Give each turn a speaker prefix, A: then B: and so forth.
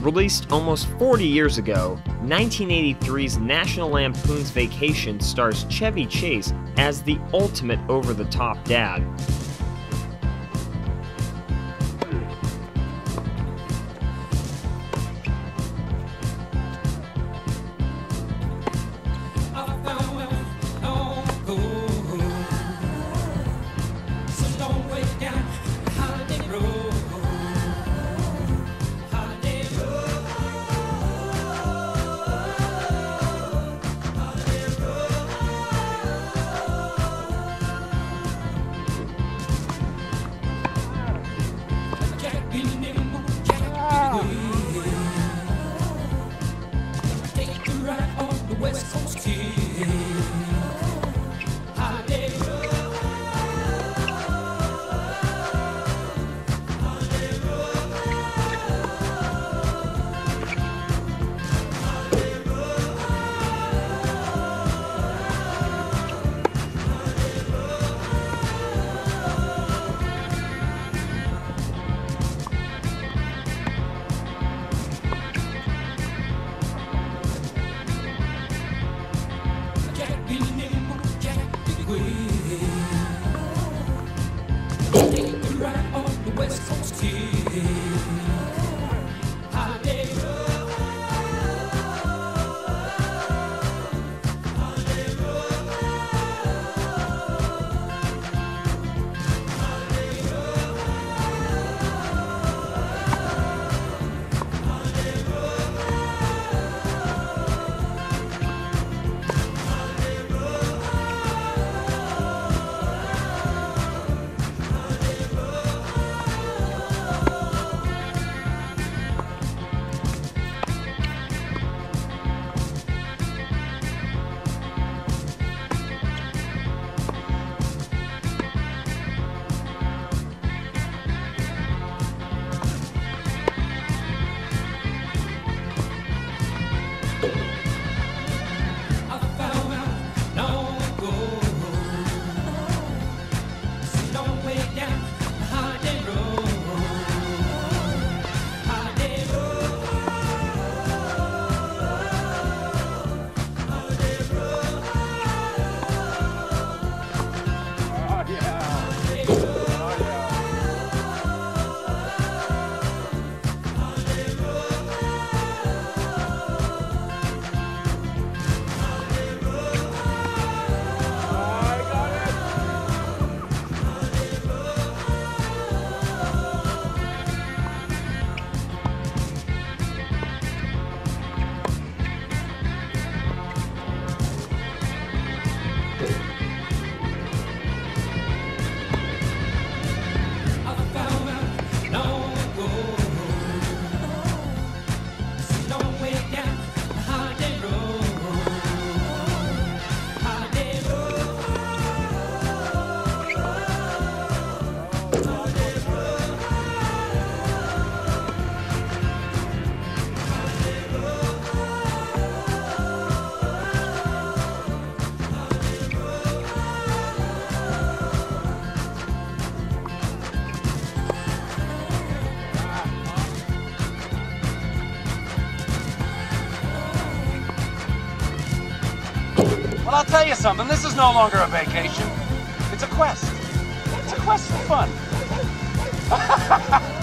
A: Released almost 40 years ago, 1983's National Lampoon's Vacation stars Chevy Chase as the ultimate over the top dad. tears.
B: Well, I'll tell you something. This is no longer a vacation. It's a quest. It's a quest for fun.